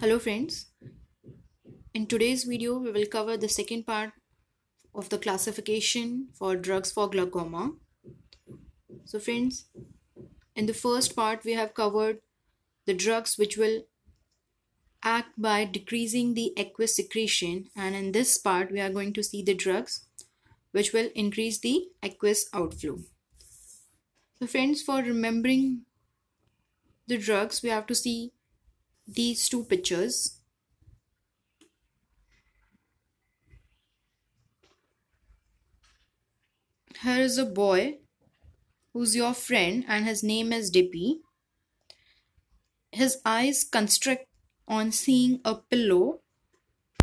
Hello friends. In today's video we will cover the second part of the classification for drugs for glaucoma. So friends, in the first part we have covered the drugs which will act by decreasing the aqueous secretion and in this part we are going to see the drugs which will increase the aqueous outflow. So friends for remembering the drugs we have to see these two pictures. Here is a boy who's your friend and his name is Dippy. His eyes constrict on seeing a pillow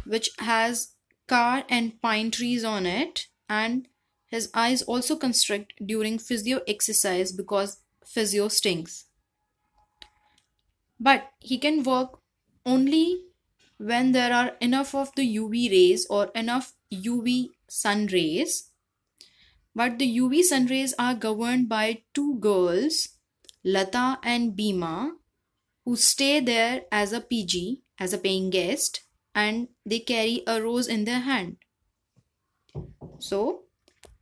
which has car and pine trees on it and his eyes also constrict during physio exercise because physio stings but he can work only when there are enough of the UV rays or enough UV sun rays. But the UV sun rays are governed by two girls, Lata and Bima, who stay there as a PG, as a paying guest, and they carry a rose in their hand. So,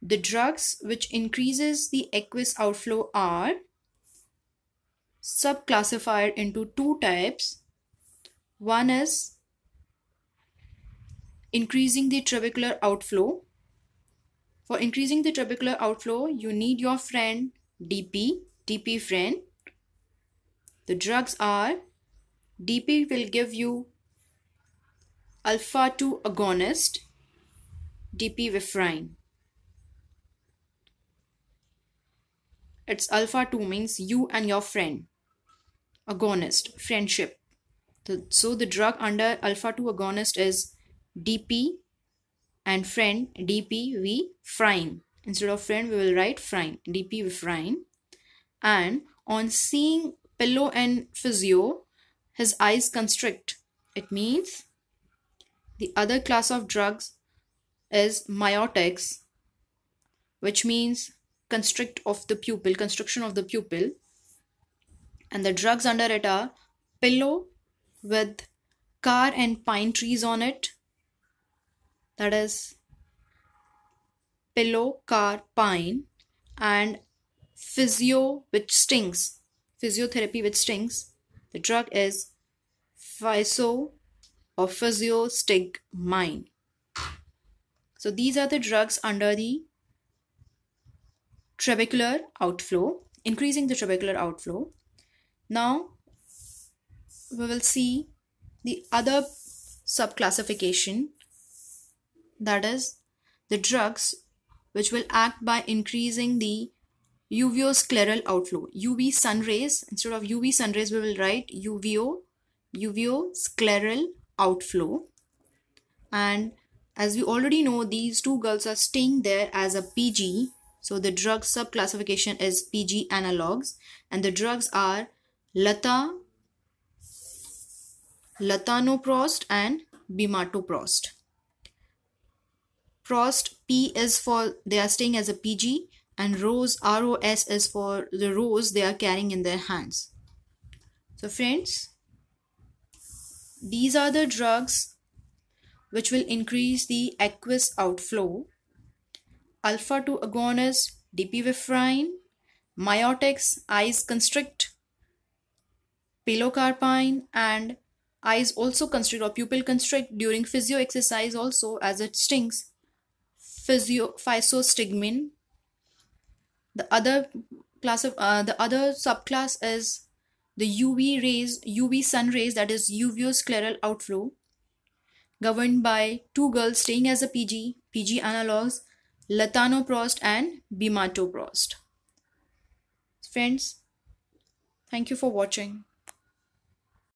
the drugs which increases the aqueous outflow are subclassified into two types. One is increasing the trabecular outflow. For increasing the trabecular outflow, you need your friend DP, DP friend. The drugs are DP will give you alpha 2 agonist, DP vifrine. It's alpha 2 means you and your friend agonist, friendship. The, so the drug under alpha-2 agonist is DP and friend DP frine. Instead of friend, we will write frine, DP frine. And on seeing pillow and physio, his eyes constrict. It means the other class of drugs is miotics, which means constrict of the pupil, constriction of the pupil and the drugs under it are pillow with car and pine trees on it. That is pillow car pine. And physio which stings. Physiotherapy which stings. The drug is physio or physio sting mine. so these are the drugs under the trabecular outflow increasing the trabecular outflow now we will see the other subclassification that is the drugs which will act by increasing the uveoscleral outflow. UV sun rays, instead of UV sun rays we will write UVO, uveoscleral outflow and as we already know these two girls are staying there as a PG so the drug subclassification is PG analogs and the drugs are Lata, latanoprost and bimatoprost. Prost P is for they are staying as a PG and rose ROS is for the rose they are carrying in their hands. So friends, these are the drugs which will increase the aqueous outflow. Alpha 2 agonist, dipivefrine, miotics, eyes constrict, pilocarpine and eyes also constrict or pupil constrict during physio exercise also as it stings. Physio physostigmine. The other class of uh, the other subclass is the uv rays uv sun rays that is uveoscleral outflow governed by two girls staying as a pg pg analogs latanoprost and bimatoprost. Friends thank you for watching